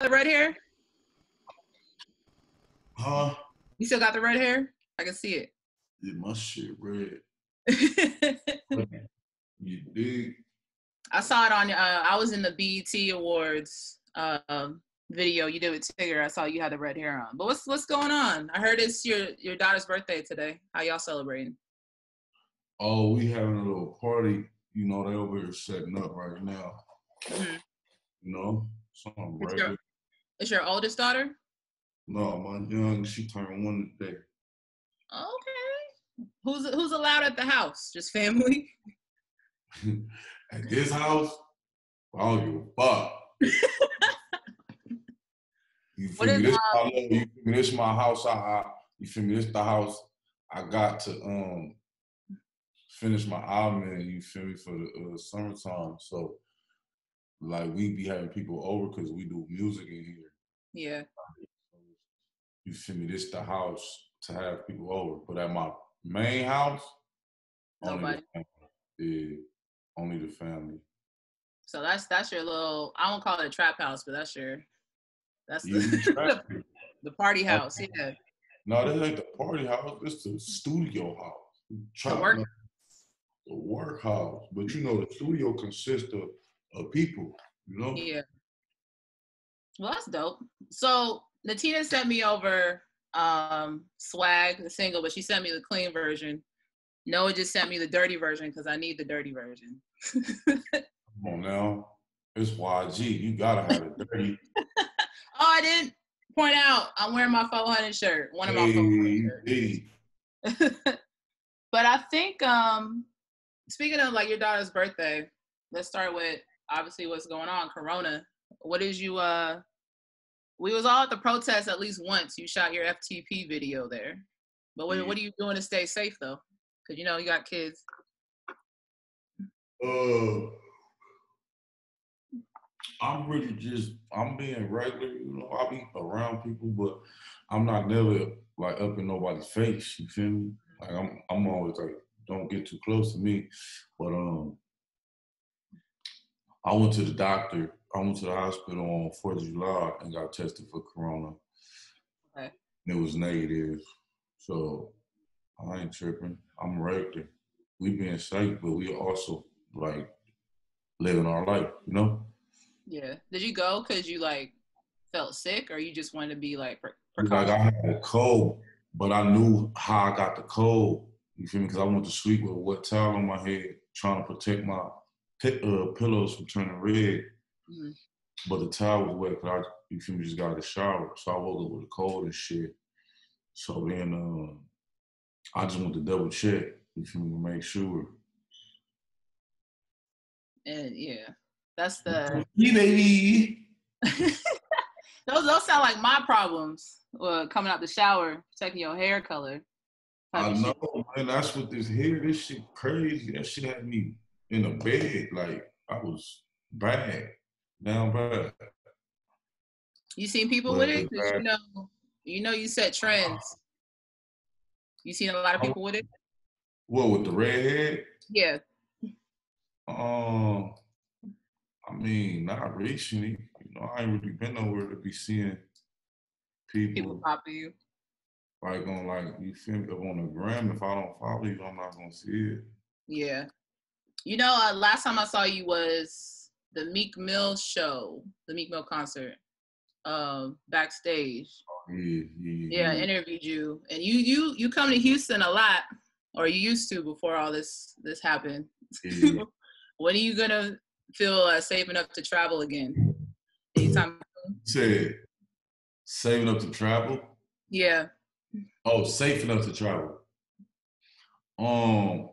the red hair? Huh? You still got the red hair? I can see it. Yeah, my shit red. You dig? I saw it on. Uh, I was in the BET Awards um, video you did with Tigger. I saw you had the red hair on. But what's what's going on? I heard it's your your daughter's birthday today. How y'all celebrating? Oh, we having a little party. You know, they over here setting up right now. Mhm. You know, something It's regular. Your, it's your oldest daughter. No, my young, she turned one today. Okay. Who's who's allowed at the house? Just family. At this house, I don't give a fuck. you feel me? is, This, um, my, little- you feel me? this my house. I, I, you feel me? This the house I got to um finish my album in. You feel me for the uh, summertime. So like we be having people over because we do music in here. Yeah. You feel me? This the house to have people over. But at my main house, only Nobody. the family. Yeah, only the family. So that's that's your little. I won't call it a trap house, but that's your. That's the, the party oh. house. Yeah. No, this ain't the party house. It's the studio house. Trap work- house, The work house. But you know, the studio consists of, of people. You know. Yeah. Well, that's dope. So Natina sent me over um swag, the single, but she sent me the clean version. Noah just sent me the dirty version because I need the dirty version. Come on now. It's YG. You gotta have it dirty. oh, I didn't point out I'm wearing my 400 shirt. One of my 400 Hey, shirts. hey. but I think um speaking of like your daughter's birthday, let's start with obviously what's going on, Corona. What is you uh we was all at the protest at least once. You shot your FTP video there. But what, Yeah. what are you doing to stay safe though? Cause you know you got kids. Uh, I'm really just I'm being regular, you know. I be around people, but I'm not never like up in nobody's face. You feel me? Like I'm I'm always like, don't get too close to me. But um, I went to the doctor. I went to the hospital on Fourth of July and got tested for corona. Okay. It was negative, so I ain't tripping. I'm regular. We being safe, but we also like living our life, you know. Yeah. Did you go because you like felt sick or you just wanted to be like pre- Like I had a cold, but I knew how I got the cold. You feel me? Because I went to sleep with a wet towel on my head, trying to protect my uh, pillows from turning red. Mhm. But the towel was wet. 'cause I, you feel me? Just got out of the shower, so I woke up with a cold and shit. So then, um, I just went to double check. You feel me? To make sure. And yeah. That's the Yeah, baby. those those sound like my problems. Uh, coming out the shower, checking your hair color. I shit. know, man. That's what this here. This shit crazy. That shit had me in the bed. Like I was bad, down bad. You seen people Well, with it? you know, you know, you set trends. You seen a lot of people with it? What with the red head? Yeah. Um, I mean, not recently. You know, I ain't really been nowhere to be seeing people, People copy you. like on like you feel me up on the gram. If I don't follow you, I'm not gonna see it. Yeah. You know, uh, last time I saw you was the Meek Mill show, the Meek Mill concert, um, backstage. Yeah, yeah, Yeah, I interviewed you, and you you you come to Houston a lot, or you used to before all this this happened. yeah. when are you gonna feel uh, safe enough to travel again? Anytime? Said saving up to travel. Yeah. Oh, safe enough to travel. Um,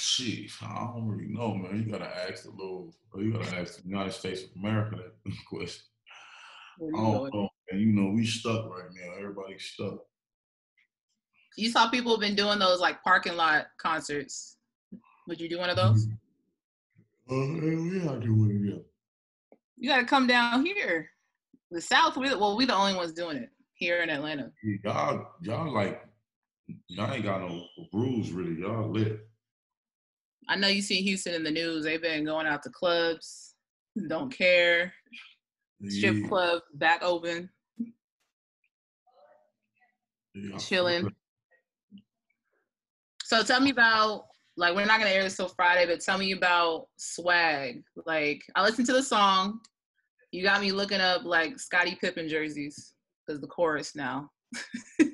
shit, I don't really know, man. You gotta ask the little, you gotta ask the United States of America that question. I you don't know, and you know we stuck right now. Everybody's stuck. You saw people have been doing those like parking lot concerts. Would you do one of those? Uh, we are doing it. You got to come down here. The South, we, well, we the only ones doing it here in Atlanta. Y'all, y'all like, y'all ain't got no rules really. Y'all lit. I know you see Houston in the news. They've been going out to clubs. don't care. Strip Yeah, club back open, yeah, chilling. So tell me about like we're not gonna air this till Friday, but tell me about swag. Like I listened to the song. You got me looking up like Scottie Pippen jerseys because the chorus now.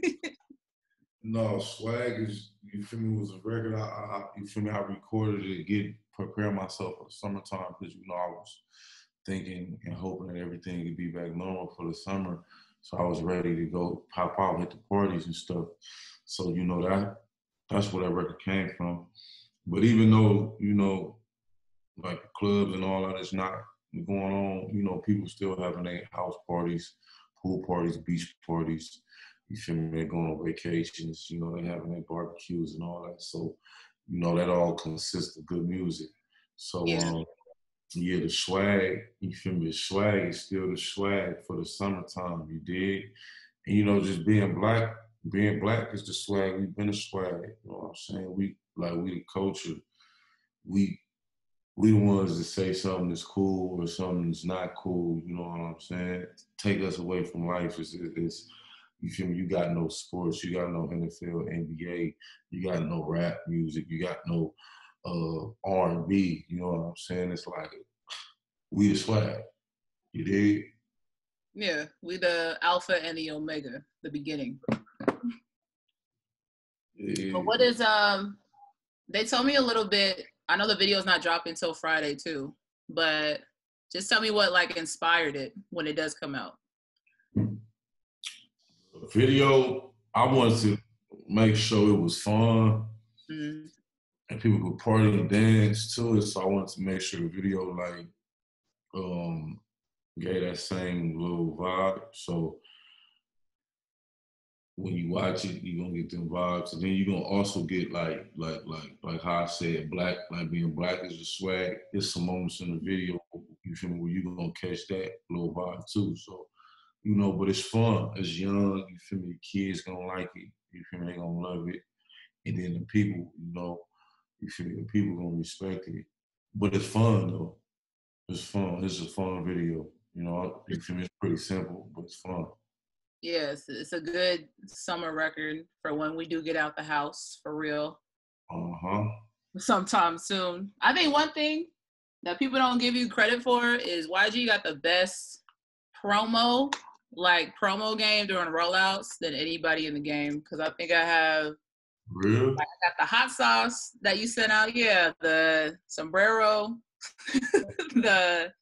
No, swag is you feel me was a record. I, I you feel me. I recorded it, get prepare myself for the summertime because you know I was thinking and hoping that everything could be back normal for the summer. So I was ready to go pop out, hit the parties and stuff. So you know that that's where that record came from. But even though you know, like clubs and all that is not going on, you know, people still having their house parties, pool parties, beach parties. You feel me? They're going on vacations. You know, they're having their barbecues and all that. So, you know, that all consists of good music. So, Yeah. um, yeah, the swag. You feel me? The swag is still the swag for the summertime. You dig? And you know, just being black, being black is the swag. We've been a swag. You know what I'm saying? We like we the culture. We we the ones that say something is cool or something is not cool. You know what I'm saying? Take us away from life is is you feel me? You got no sports, you got no NFL, NBA, you got no rap music, you got no uh R and B. You know what I'm saying? It's like we the swag. You dig? Yeah, we the alpha and the omega, the beginning. Yeah. But what is um? They told me a little bit. I know the video's not dropping till Friday too, but just tell me what like inspired it when it does come out. Video? I wanted to make sure it was fun Mm, and people could party and dance to it. So I wanted to make sure the video like um gave that same little vibe. So when you watch it, you're gonna get them vibes. And then you're gonna also get like like like like how I said, black, like being black is a swag. There's some moments in the video, you feel me, where you gonna catch that little vibe too. So, you know, but it's fun. It's young, you feel me, the kids gonna like it, you feel me, they gonna love it. And then the people, you know, you feel me, the people gonna respect it. But it's fun though. It's fun. It's a fun video. You know, you feel me? It's pretty simple, but it's fun. yes, it's a good summer record for when we do get out the house for real. Uh huh. sometime soon. I think one thing that people don't give you credit for is YG got the best promo, like promo game during rollouts than anybody in the game. Because I think I have Real? I got the hot sauce that you sent out. Yeah, the sombrero. the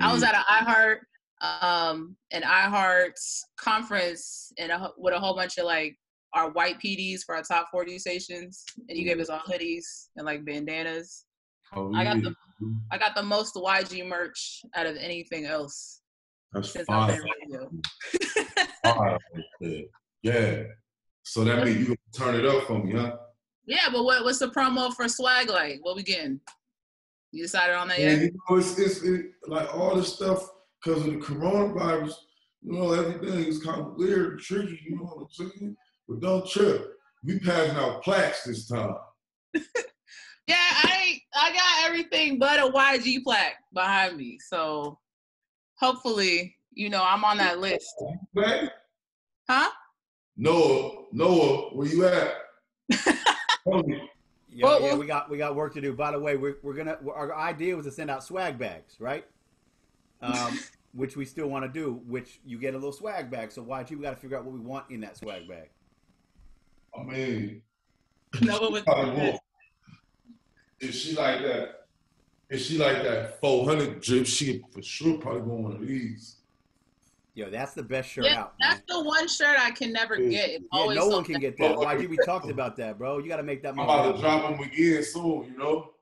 I was at an iHeart um an iHeart conference and a, with a whole bunch of like our white PDs for our top 40 stations, and you gave us all hoodies and like bandanas. Oh, I got yeah. I got the most YG merch out of anything else That's fine. been radio. Fine right there. Yeah. So that means you gonna turn it up for me, huh? yeah, but what what's the promo for swag like? What we getting? You decided on that Yeah, yet? you know, it's, it's it, like all this stuff because of the coronavirus. You know, everything is kind of weird and tricky. You know what I'm saying? But don't trip. We passing out plaques this time. Yeah, I I got everything but a YG plaque behind me. So hopefully, you know, I'm on that list. Plaque? Huh? Noah, Noah, where you at? Tell me. Yeah, Well, yeah, we got we got work to do. By the way, we're, we're gonna our idea was to send out swag bags, right? Um, which we still want to do. Which you get a little swag bag. So why YG, we got to figure out what we want in that swag bag. I mean, No, with probably. If she like that, if she like that 400 drip, she for sure probably going one of these. Yo, that's the best shirt yeah, out. Man. that's the one shirt I can never Yeah. get. It's Yeah, no one can get that. YG, we talked about that, bro. You got to make that I'm money. about to drop them again soon, you know?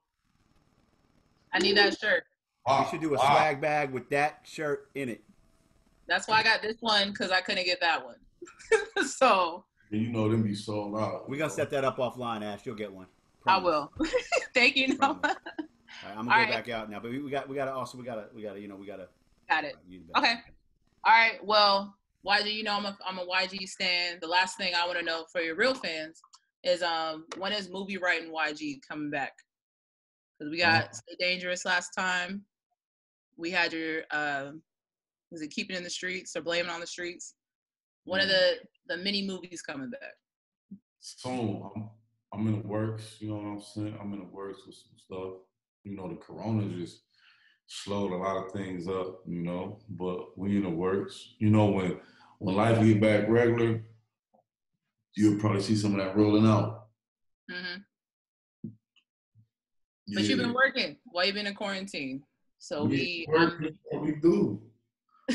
I need that shirt. We should do a Wow. swag bag with that shirt in it. That's why I got this one because I couldn't get that one. so And you know them be sold out. We're gonna set that up offline, Ash. You'll get one. I will. Thank you. Noah. Promise. All right, I'm gonna All go right. back out now, but we, we got we got to also we got to we got to you know we got to. Got it. Okay. All right. Well, YG, you know I'm a I'm a YG stan. The last thing I want to know for your real fans is um when is movie writing YG coming back? Because we got Stay Dangerous last time. we had your uh, was it Keeping in the Streets or Blaming on the Streets? One of Mhm. the the mini movies coming back. So I'm, I'm in the works, you know what I'm saying? I'm in the works with some stuff. You know, the corona just slowed a lot of things up, you know, but we in the works. You know, when when life get back regular, you'll probably see some of that rolling out. hmm But you've been working while you've been in quarantine. So we Yeah, um, we do.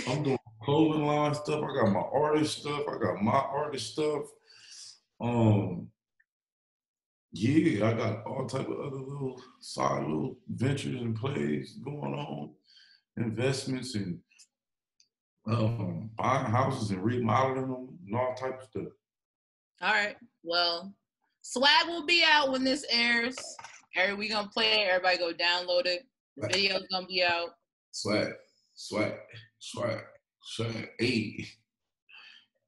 I'm doing clothing line stuff. I got my artist stuff. I got my artist stuff. Um, yeah, I got all type of other little side little ventures and plays going on, investments and um, buying houses and remodeling them and all type of stuff. all right. Well, swag will be out when this airs. We gonna play it. Everybody go download it. The Right. video's gonna be out. Swag, swag, swag, swag. Hey,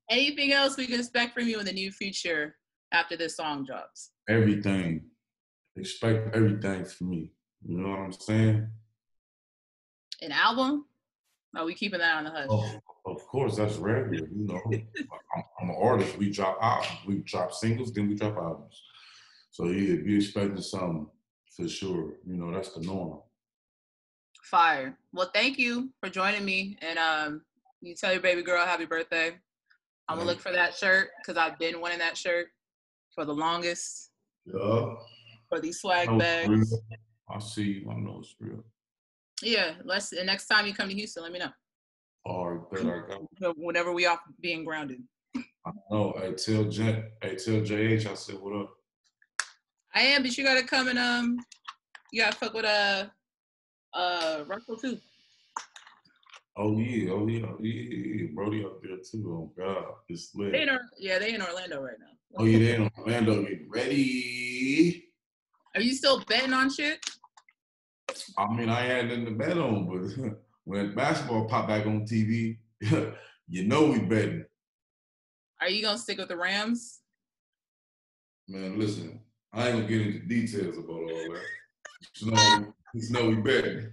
Anything else we can expect from you in the near future after this song drops? everything. Expect everything from me. You know what I'm saying? An album? Are we keeping that on the hush? Oh, of course, that's rare. You know, I'm, I'm an artist. We drop albums. We drop singles, then we drop albums. So yeah, if you expecting something for sure, you know that's the norm. Fire. Well, thank you for joining me. And um, you tell your baby girl happy birthday. I'm gonna look for that shirt because I've been wanting that shirt for the longest. Yeah, For these swag I bags. real. I see you. I know it's real. Yeah. Let's. The next time you come to Houston, let me know. All right, bet I got. Whenever we off being grounded. I know. Hey, tell. Hey, tell JH. I said what up. I am, but you gotta come and um, you gotta fuck with uh, uh, Russell too. Oh yeah, oh yeah, yeah. Brody up there too. Oh God, it's lit. They in yeah, they in Orlando right now. Oh yeah, they in Orlando getting ready. Are you still betting on shit? I mean, I had nothing to bet on, but when basketball pop back on TV, you know we betting. Are you gonna stick with the Rams? Man, listen, I ain't gonna get into details about all that. Just know, just know we betting.